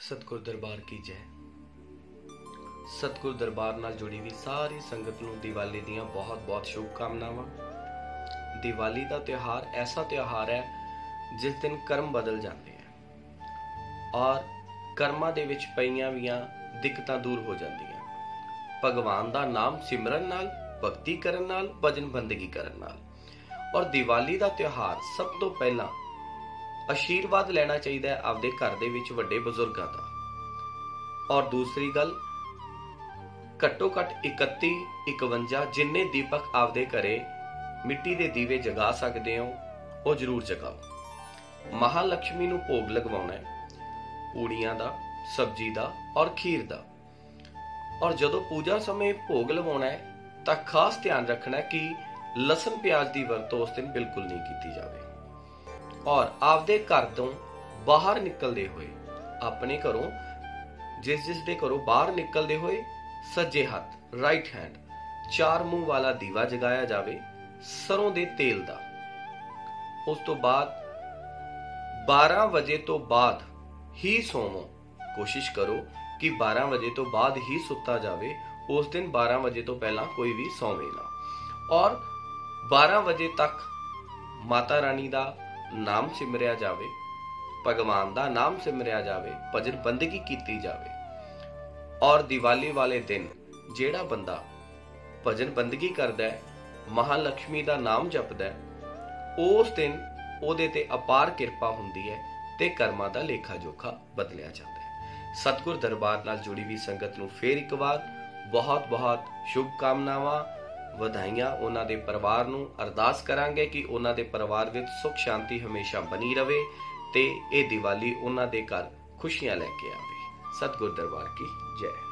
ਸਤਿਗੁਰ ਦਰਬਾਰ ਕੀ ਜੈ। ਸਤਿਗੁਰ ਦਰਬਾਰ ਨਾਲ ਜੁੜੀ ਵੀ ਸਾਰੀ ਸੰਗਤ ਨੂੰ ਦੀਵਾਲੀ ਦੀਆਂ ਬਹੁਤ-ਬਹੁਤ ਸ਼ੁਭ ਦੀਵਾਲੀ ਦਾ ਤਿਉਹਾਰ ਐਸਾ ਤਿਉਹਾਰ ਹੈ, ਜਿਸ ਦਿਨ ਕਰਮ ਬਦਲ ਜਾਂਦੇ ਹਨ ਔਰ ਕਰਮਾਂ ਦੇ ਵਿੱਚ ਪਈਆਂ ਵੀਆਂ ਦਿੱਕਤਾਂ ਦੂਰ ਹੋ ਜਾਂਦੀਆਂ। ਭਗਵਾਨ ਦਾ ਨਾਮ ਸਿਮਰਨ ਨਾਲ, ਭਗਤੀ ਕਰਨ ਨਾਲ ਭਜਨ ਬੰਦਗੀ ਕਰਨ ਨਾਲ। ਔਰ ਦੀਵਾਲੀ ਦਾ ਤਿਉਹਾਰ ਸਭ ਤੋਂ ਪਹਿਲਾਂ ਆਸ਼ੀਰਵਾਦ ਲੈਣਾ ਚਾਹੀਦਾ ਹੈ ਆਪਦੇ ਘਰ ਦੇ ਵਿੱਚ ਵੱਡੇ ਬਜ਼ੁਰਗਾਂ ਦਾ। ਔਰ ਦੂਸਰੀ ਗੱਲ, ਘੱਟੋ ਘੱਟ 31 51 ਜਿੰਨੇ ਦੀਪਕ ਆਪਦੇ ਘਰੇ ਮਿੱਟੀ ਦੇ ਦੀਵੇ ਜਗਾ ਸਕਦੇ ਹੋ, ਉਹ ਜ਼ਰੂਰ ਜਗਾਓ। ਮਹਾਲక్ష్ਮੀ ਨੂੰ ਭੋਗ ਲਗਵਾਉਣਾ ਹੈ, ਪੂੜੀਆਂ ਦਾ, ਸਬਜ਼ੀ ਦਾ ਔਰ ਖੀਰ ਦਾ। ਔਰ ਜਦੋਂ ਪੂਜਾ ਸਮੇਂ ਭੋਗ ਲਵਾਉਣਾ ਹੈ, ਤਾਂ ਖਾਸ ਧਿਆਨ ਰੱਖਣਾ ਕਿ ਲਸਣ ਪਿਆਜ਼ ਦੀ ਵਰਤੋਂ ਉਸ ਦਿਨ ਬਿਲਕੁਲ ਨਹੀਂ ਕੀਤੀ ਜਾਵੇ। ਔਰ ਆਪਦੇ ਘਰ ਤੋਂ ਬਾਹਰ ਨਿਕਲਦੇ ਹੋਏ, ਆਪਣੇ ਘਰੋਂ, ਜਿਸ ਜਿਸ ਦੇ ਘਰੋਂ ਬਾਹਰ ਨਿਕਲਦੇ ਹੋਏ, ਸੱਜੇ ਹੱਥ ਰਾਈਟ ਹੈਂਡ ਚਾਰ ਮੂੰਹ ਵਾਲਾ ਦੀਵਾ ਜਗਾਇਆ ਜਾਵੇ, ਸਰੋਂ ਦੇ ਤੇਲ ਦਾ। ਉਸ ਤੋਂ ਬਾਅਦ 12 ਵਜੇ ਤੋਂ ਬਾਅਦ ਹੀ ਸੋਵੋ। ਕੋਸ਼ਿਸ਼ ਕਰੋ ਕਿ 12 ਵਜੇ ਤੋਂ ਬਾਅਦ ਹੀ ਸੁੱਤਾ ਜਾਵੇ। ਉਸ ਦਿਨ 12 ਵਜੇ ਤੋਂ ਪਹਿਲਾਂ ਕੋਈ ਵੀ ਸੌਵੇ ਨਾ ਔਰ 12 ਵਜੇ ਤੱਕ ਮਾਤਾ ਰਾਣੀ ਦਾ ਨਾਮ ਸਿਮਰਿਆ ਜਾਵੇ, ਭਗਵਾਨ ਦਾ ਨਾਮ ਸਿਮਰਿਆ ਜਾਵੇ, ਭਜਨ ਬੰਦਗੀ ਕੀਤੀ ਜਾਵੇ। ਔਰ ਦੀਵਾਲੀ ਵਾਲੇ ਦਿਨ ਜਿਹੜਾ ਬੰਦਾ ਭਜਨ ਬੰਦਗੀ ਕਰਦਾ ਹੈ ਮਹਾਲక్ష్ਮੀ ਦਾ ਨਾਮ ਜਪਦਾ ਹੈ, ਉਸ ਦਿਨ ਉਹਦੇ ਤੇ ਅਪਾਰ ਕਿਰਪਾ ਹੁੰਦੀ ਹੈ ਤੇ ਕਰਮਾਂ ਦਾ ਲੇਖਾ ਜੋਖਾ ਬਦਲਿਆ ਜਾਂਦਾ ਹੈ। ਸਤਗੁਰ ਦਰਬਾਰ ਨਾਲ ਜੁੜੀ ਵੀ ਸੰਗਤ ਨੂੰ ਫੇਰ ਇੱਕ ਵਾਰ ਬਹੁਤ ਬਹੁਤ ਸ਼ੁਭ ਕਾਮਨਾਵਾਂ ਵਧਾਈਆਂ ਉਹਨਾਂ ਦੇ ਪਰਿਵਾਰ ਨੂੰ। ਅਰਦਾਸ ਕਰਾਂਗੇ ਕਿ ਉਹਨਾਂ ਦੇ ਪਰਿਵਾਰ ਵਿੱਚ ਸੁੱਖ ਸ਼ਾਂਤੀ ਹਮੇਸ਼ਾ ਬਣੀ ਰਹੇ ਤੇ ਇਹ ਦੀਵਾਲੀ ਉਹਨਾਂ ਦੇ ਘਰ ਖੁਸ਼ੀਆਂ ਲੈ ਕੇ ਆਵੇ। ਸਤਗੁਰ ਦਰਬਾਰ ਕੀ ਜੈ।